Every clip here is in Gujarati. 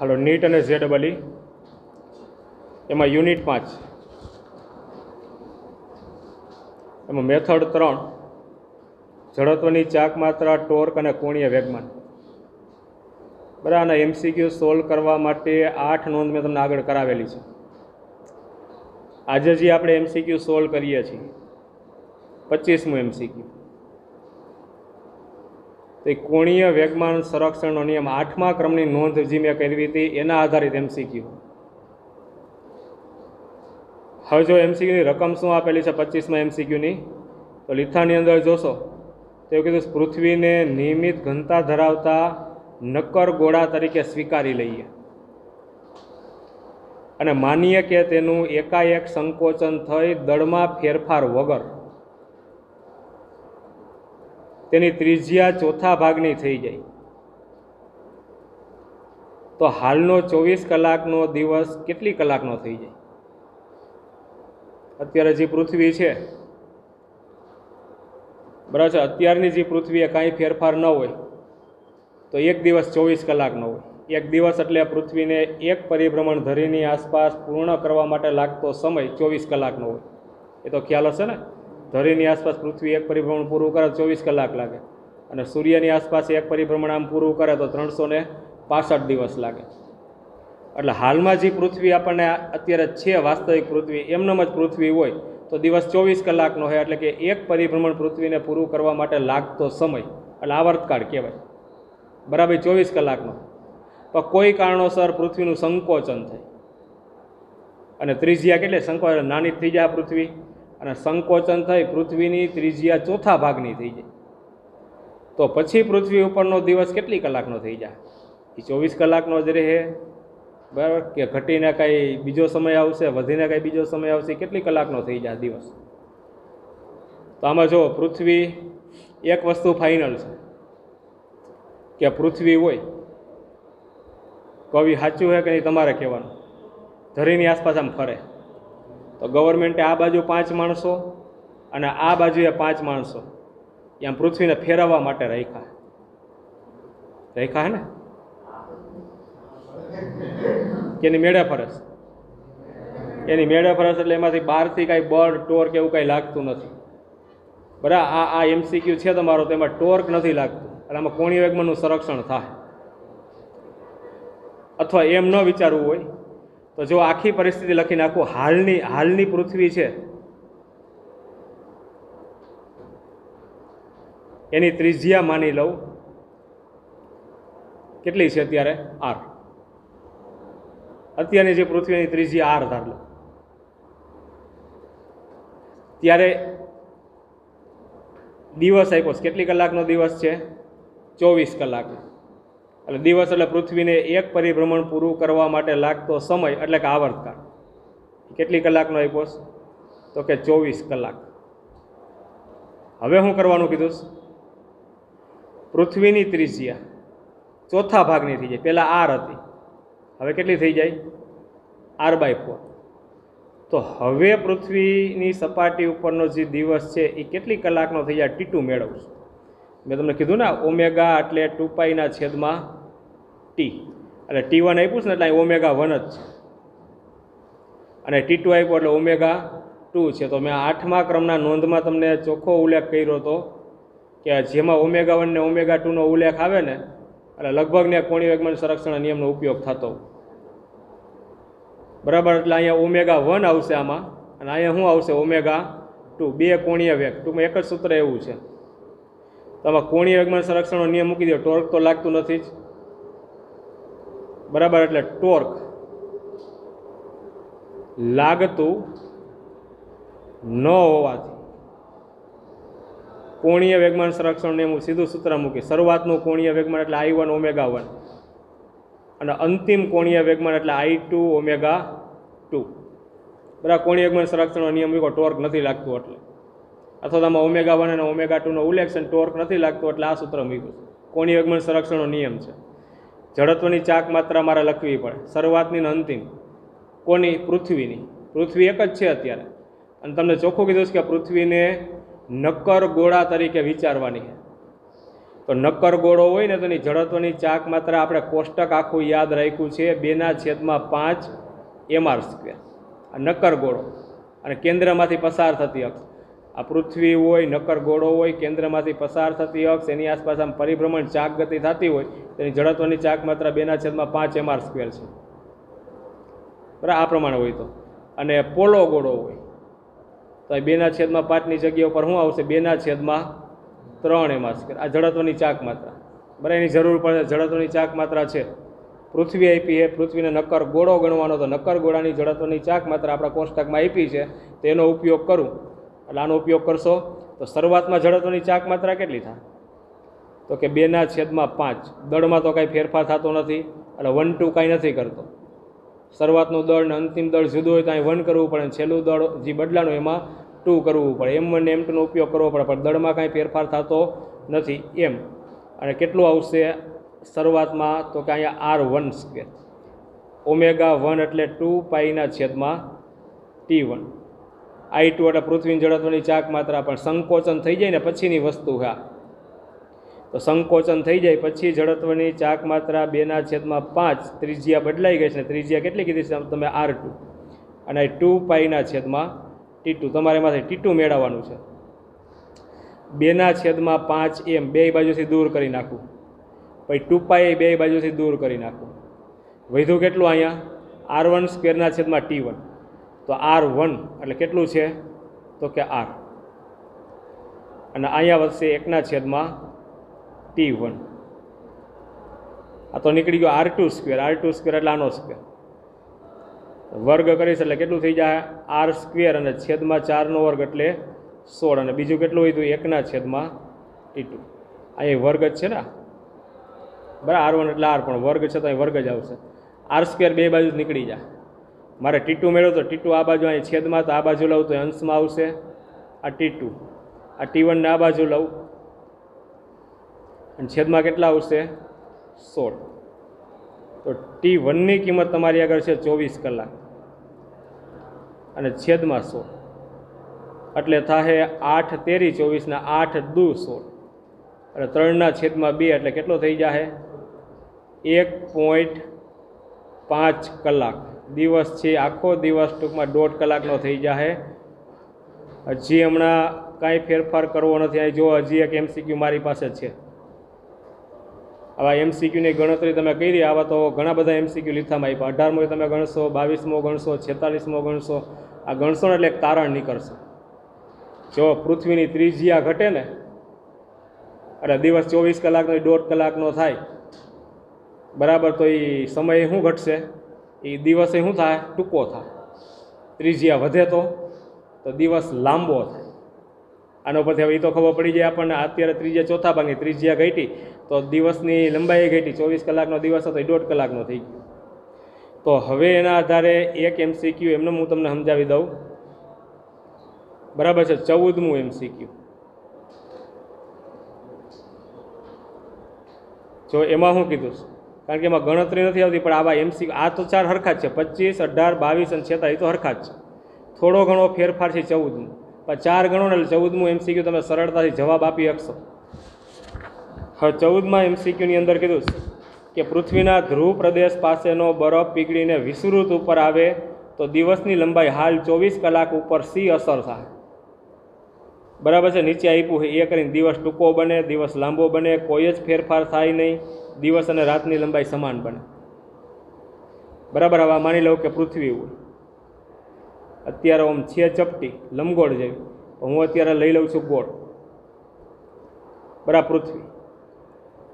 હાલો, નીટ અને જે ડબલ એમાં યુનિટ પાંચ. એમાં મેથડ ત્રણ. જડત્વની ચાક માત્રા, ટોર્ક અને કોણીય વેગમાન. બરાબર અને એમસીક્યુ સોલ્વ કરવા માટે આઠ નોંધ મેં તમને આગળ કરાવેલી છે. આજે જે આપણે એમસીક્યુ સોલ્વ કરીએ છીએ, પચીસમું એમસીક્યુ તો એ કોણીય વેગમાન સંરક્ષણનો નિયમ આઠમા ક્રમની નોંધ જે મેં કરવી હતી, એના આધારિત એમસીક્યુ હવે જો એમસીક્યુની રકમ શું આપેલી છે પચીસમાં એમસીક્યુની તો લીથાની અંદર જોશો તો એવું કીધું પૃથ્વીને નિયમિત ઘનતા ધરાવતા નક્કર ગોળા તરીકે સ્વીકારી લઈએ. અને માનીએ કે તેનું એકાએક સંકોચન થઈ દળમાં ફેરફાર વગર તેની ત્રિજ્યા ચોથા ભાગની થઈ જાય તો હાલનો ચોવીસ કલાકનો દિવસ કેટલી કલાકનો થઈ જાય? અત્યારે જે પૃથ્વી છે, બરાબર છે, અત્યારની જે પૃથ્વીએ કાંઈ ફેરફાર ન હોય, તો એક દિવસ ચોવીસ કલાકનો હોય. એક દિવસ એટલે પૃથ્વીને એક પરિભ્રમણ ધરીની આસપાસ પૂર્ણ કરવા માટે લાગતો સમય ચોવીસ કલાકનો હોય. એ તો ખ્યાલ હશે ને? ધરીની આસપાસ પૃથ્વી એક પરિભ્રમણ પૂરું કરે ચોવીસ કલાક લાગે. અને સૂર્યની આસપાસ એક પરિભ્રમણ આમ પૂરું કરે તો ત્રણસો ને પાસઠ દિવસ લાગે. એટલે હાલમાં જે પૃથ્વી આપણને અત્યારે છે, વાસ્તવિક પૃથ્વી, એમનેમ જ પૃથ્વી હોય, તો દિવસ ચોવીસ કલાકનો હોય એટલે કે એક પરિભ્રમણ પૃથ્વીને પૂરું કરવા માટે લાગતો સમય. એટલે આવર્તકાળ કહેવાય. બરાબર, ચોવીસ કલાકનો. પણ કોઈ કારણોસર પૃથ્વીનું સંકોચન થાય. અને ત્રિજ્યા કેટલે? સંકોચન. નાની ત્રીજા પૃથ્વી. અને સંકોચન થઈ પૃથ્વીની ત્રિજ્યા ચોથા ભાગની થઈ જાય. તો પછી પૃથ્વી ઉપરનો દિવસ કેટલી કલાકનો થઈ જાય? એ ચોવીસ કલાકનો જ રહે. બરાબર? કે ઘટીને કાંઈ બીજો સમય આવશે, વધીને કાંઈ બીજો સમય આવશે કેટલી કલાકનો થઈ જાય દિવસ? તો આમાં જો પૃથ્વી એક વસ્તુ ફાઇનલ છે. કે પૃથ્વી હોય. કવિ સાચું હોય કે નહીં તમારે કહેવાનું? ધરીની આસપાસ આમ ફરે. તો ગવર્મેન્ટે આ બાજુ પાંચ માણસો અને આ બાજુએ પાંચ માણસો આમ પૃથ્વીને ફેરવવા માટે રાખ્યા. રાખ્યા હે ને? એની મેળે ફરસ એની મેળે ફરસ એટલે એમાંથી બહારથી કાંઈ બળ ટોર્ક એવું કાંઈ લાગતું નથી. બરાબર આ આ એમસીક્યુ છે તમારો તેમાં ટોર્ક નથી લાગતું. એટલે આમાં કોણી વેગમાનનું સંરક્ષણ થાય. અથવા એમ ન વિચારવું હોય તો જો આખી પરિસ્થિતિ લખી નાખું, હાલની હાલની પૃથ્વી છે. એની ત્રિજ્યા માની લઉં. કેટલી છે અત્યારે? આર. અત્યારની જે પૃથ્વીની ત્રિજ્યા આર ધાર લો. ત્યારે દિવસ આપ્યો કેટલી કલાકનો દિવસ છે? ચોવીસ કલાક. એટલે દિવસ એટલે પૃથ્વીને એક પરિભ્રમણ પૂરું કરવા માટે લાગતો સમય એટલે કે આવર્તકાળ. કેટલી કલાકનો આપ્યો છે? તો કે ચોવીસ કલાક. હવે હું કરવાનું કીધું છે? પૃથ્વીની ત્રિજ્યા ચોથા ભાગની થઈ જાય. પહેલાં આર હતી. હવે કેટલી થઈ જાય? R by four. તો હવે પૃથ્વીની સપાટી ઉપરનો જે દિવસ છે એ કેટલી કલાકનો થઈ જાય? ટીટું મેળવશું. મેં તમને કીધું ને, ઓમેગા એટલે ટુ છેદમાં ટી એટલે ટી વન આપ્યું છે ને એટલે ઓમેગા વન જ છે. અને ટી ટુ આપ્યું એટલે ઓમેગા ટુ છે. તો મેં આઠમા ક્રમના નોંધમાં તમને ચોખ્ખો ઉલ્લેખ કર્યો હતો કે જેમાં ઓમેગા વન ને ઓમેગા ટુનો ઉલ્લેખ આવે ને, એટલે લગભગ ને કોણી વેગમાન સંરક્ષણ નિયમનો ઉપયોગ થતો. બરાબર? એટલે અહીંયા ઓમેગા વન આવશે આમાં, અને અહીંયા શું આવશે? ઓમેગા ટુ બે કોણીય વેગ. ટૂંકમાં એક જ સૂત્ર એવું છે. તો આમાં કોણીય વેગમાન સંરક્ષણનો નિયમ મૂકી દો. ટોર્ક તો લાગતું નથી જ. બરાબર એટલે ટોર્ક. લાગતું ન હોવાથી. કોણીય વેગમાન સંરક્ષણને હું સીધું સૂત્ર મૂકી શરૂઆતનું કોણીય વેગમાન એટલે આઈ વન ઓમેગા વન અને અંતિમ કોણીય વેગમાન એટલે આઈ ટુ ઓમેગા ટુ બરાબર, કોણીય વેગમાન સંરક્ષણનો નિયમ મૂકો ટોર્ક નથી લાગતું એટલે. અથવા તો આમાં ઓમેગા વન અને ઓમેગા ટુનો ઉલ્લેખ છે ટોર્ક નથી લાગતું એટલે આ સૂત્ર મૂક્યું કોણીય વેગમાન સંરક્ષણનો નિયમ છે. જડત્વની ચાક માત્રા મારે લખવી પડે. શરૂઆતની ને અંતિમ. કોની? પૃથ્વીની. પૃથ્વી એક જ છે અત્યારે. અને તમને ચોખ્ખું કીધું છે કે પૃથ્વીને નક્કર ગોળા તરીકે વિચારવાની છે. તો નક્કર ગોળો હોય ને તો એની જડત્વની ચાક માત્ર આપણે કોષ્ટક આખું યાદ રાખ્યું છે. બેના છેદમાં પાંચ એમઆર સ્ક્વેર. આ નક્કર ગોળો. અને કેન્દ્રમાંથી પસાર થતી અક્ષ. આ પૃથ્વી હોય, નક્કર ગોળો હોય, કેન્દ્રમાંથી પસાર થતી અક્ષ, એની આસપાસ આમ પરિભ્રમણ, ચાક ગતિ થતી હોય, તેની જડત્વની ચાક માત્ર બેના છેદમાં પાંચ એમઆર સ્ક્વેર છે. બરાબર? આ પ્રમાણે હોય તો. અને પોલો ગોળો હોય. તો એ બેના છેદમાં પાંચની જગ્યા ઉપર શું આવશે? બેના છેદમાં ત્રણ એમાં સ્ક્વેર આ જડત્વની ચાક માત્રા. બરાબર? એની જરૂર પડે, જડત્વની ચાક માત્રા છે. પૃથ્વી આપી છે, પૃથ્વીને નક્કર ગોળો ગણવાનો, તો નક્કર ગોળાની જડત્વની ચાક માત્રા આપણા કોષ્ટકમાં આપી છે તેનો ઉપયોગ કરું. એટલે આનો ઉપયોગ કરશો તો શરૂઆતમાં જડત્વની ચાક માત્રા કેટલી થાય? તો કે બેના છેદમાં પાંચ. દળમાં તો કાંઈ ફેરફાર થતો નથી એટલે વન ટુ કાંઈ નથી કરતો. શરૂઆતનું દળ ને અંતિમ દળ જુદું હોય તો અહીં વન કરવું પડે છેલ્લું દળ જે બદલાનું એમાં ટુ કરવું પડે. એમ વન એમ ટુનો ઉપયોગ કરવો પડે, પણ દળમાં કાંઈ ફેરફાર થતો નથી એમ. અને કેટલું આવશે શરૂઆતમાં? તો કે અહીંયા R one square omega one એટલે ટુ પાઈના છેદમાં ટી વન. આઈ ટુ એટલે પૃથ્વીની જડત્વની ચાક માત્રા પણ સંકોચન થઈ જાય ને પછીની વસ્તુ હા. તો સંકોચન થઈ જાય પછી જડત્વની ચાક માત્રા બેના છેદમાં પાંચ ત્રિજ્યા બદલાઈ ગઈ છે ને ત્રિજ્યા કેટલી કીધી છે તમે આર ટુ. અને ટુ પાઈના છેદમાં ટી તમારે એમાંથી ટી મેળવવાનું છે. બેના છેદમાં પાંચ એમ બે બાજુથી દૂર કરી નાખું. પછી ટુ પાઈ બે બાજુથી દૂર કરી નાખું. વધ્યું કેટલું અહીંયા? આર વન સ્ક્વેરના છેદમાં ટી વન. તો આર વન એટલે કેટલું છે? તો કે આર. અને અહીંયા વધશે એકના છેદમાં ટી વન. આ તો નીકળી ગયો R two square. R two square એટલે આનો સ્ક્વેર. વર્ગ કરીશ એટલે કેટલું થઈ જાય? આર સ્ક્વેર અને છેદમાં ચારનો વર્ગ એટલે સોળ. અને બીજું કેટલું હોય તો એકના છેદમાં ટી ટુ. અહીં વર્ગ જ છે ને? બરાબર? આર વન એટલે આર, પણ વર્ગ છે તો અહીં વર્ગ જ આવશે. આર સ્ક્વેર બે બાજુ નીકળી જાય. મારે ટીટું મેળવો તો ટીટું આ બાજુ અહીં છેદમાં તો આ બાજુ લઉં તો અંશમાં આવશે. આ ટીટું, આ ટી વનને આ બાજુ લઉં. અને છેદમાં કેટલા આવશે? સોળ. તો ટી વનની કિંમત તમારી આગળ છે ચોવીસ કલાક. અને છેદમાં સોળ. એટલે થાહે આઠ તેરી ચોવીસના આઠ દુ સોળ. અને ત્રણના છેદમાં બે એટલે કેટલો થઈ જશે એક પોઈન્ટ પાંચ કલાક. દિવસ છે, આખો દિવસ ટૂંકમાં દોઢ કલાકનો થઈ જાય હજી હમણાં કાંઈ ફેરફાર કરવો નથી, અહીં જો હજી એક એમસીક્યુ મારી પાસે છે. આવા એમસીક્યુની ગણતરી તમે કરી, આવા તો ઘણા બધા એમસીક્યુ લીધામાં આપ્યા અઢારમો તમે ગણશો, બાવીસમો ગણશો, છેતાલીસમો ગણશો. આ ગણશો એટલે એક તારણ નીકળશે. જો પૃથ્વીની ત્રિજ્યા ઘટે ને અરે દિવસ ચોવીસ કલાકનો, દોઢ કલાકનો થાય. બરાબર, તો એ સમય શું ઘટશે? એ દિવસે શું થાય? ટૂંકો થાય. ત્રિજ્યા વધે તો તો દિવસ લાંબો થાય. આનો પરથી હવે એ તો ખબર પડી જાય આપણને, અત્યારે ત્રીજા ચોથા ભાગે ત્રિજ્યા ઘટી, તો દિવસની લંબાઈ ઘટી. ચોવીસ કલાકનો દિવસ હતો, એ દોઢ કલાકનો થઈ ગયો. તો હવે એના આધારે એક એમસીક્યુ એમને હું તમને સમજાવી દઉં. બરાબર છે, ચૌદમું એમસીક્યુ. જો એમાં શું કીધું છે કારણ કે એમાં ગણતરી નથી આવતી, પણ આવા એમસી આ તો ચાર હરખા જ છે. પચીસ, અઢાર, બાવીસ અને છેતા એ તો હરખા જ છે. થોડો ઘણો ફેરફાર છે ચૌદમું. પણ ચાર ગણો ને એટલે ચૌદમું એમસીક્યુ તમે સરળતાથી જવાબ આપી શકશો. હવે ચૌદમાં એમસીક્યુની અંદર કીધું કે પૃથ્વીના ધ્રુવ પ્રદેશ પાસેનો બરફ પીગળીને વિસ્તૃત ઉપર આવે તો દિવસની લંબાઈ હાલ ચોવીસ કલાક ઉપર સી અસર થાય. બરાબર છે? નીચે આપ્યું એ કરીને દિવસ ટૂંકો બને, દિવસ લાંબો બને, કોઈ જ ફેરફાર થાય નહીં. દિવસ અને રાતની લંબાઈ સમાન બને. બરાબર, હવે માની લઉં કે પૃથ્વી હોય. અત્યારે આમ છે ચપટી લંબગોળ જેવી. હું અત્યારે લઈ લઉં છું ગોળ. બરાબર પૃથ્વી.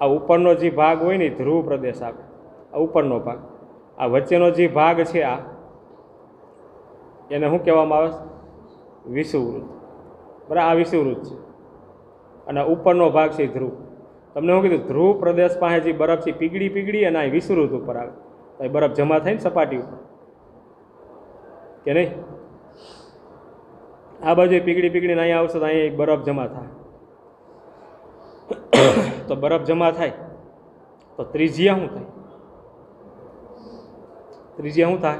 આ ઉપરનો જે ભાગ હોય ને ધ્રુવ પ્રદેશ આવે આ ઉપરનો ભાગ. આ વચ્ચેનો જે ભાગ છે આ, એને શું કહેવામાં આવે? વિષુવૃત બરાબર આ વિષુવૃત છે. અને ઉપરનો ભાગ છે ધ્રુવ. તમને શું કીધું, ધ્રુવ પ્રદેશ પાસે જે બરફ છે, પીગળી પીગળી અને આ વિષુવવૃત્ત ઉપર આવે. એ બરફ જમા થાય ને સપાટી ઉપર. કે નહીં? આ બાજુ પીગળી પીગળીને અહીંયા આવશે તો અહીંયા બરફ જમા થાય. તો બરફ જમા થાય. તો ત્રિજ્યા શું થાય? ત્રિજ્યા શું થાય?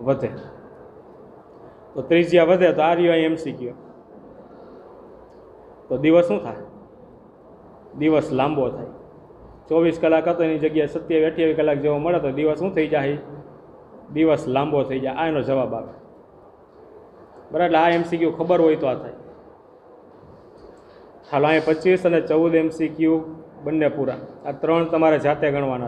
વધે. તો ત્રિજ્યા વધે તો આ રહ્યો અહીં ગયો તો દિવસ શું થાય? દિવસ લાંબો થાય. ચોવીસ કલાક હતો એની જગ્યાએ સત્યાવીસ, અઠ્યાવીસ કલાક જેવો મળે તો દિવસ શું થઈ જાય? દિવસ લાંબો થઈ જાય. આ એનો જવાબ આવે. બરાબર, એટલે આ એમસીક્યુ ખબર હોય તો આ થાય. હાલો, અહીંયા પચીસ અને ચૌદ એમસીક્યુ બંને પૂરા. આ ત્રણ તમારે જાતે ગણવાના